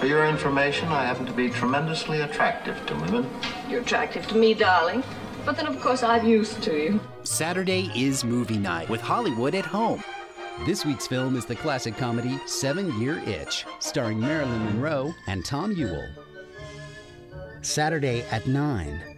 For your information, I happen to be tremendously attractive to women. You're attractive to me, darling. But then, of course, I'm used to you. Saturday is movie night with Hollywood at home. This week's film is the classic comedy Seven Year Itch, starring Marilyn Monroe and Tom Ewell. Saturday at 9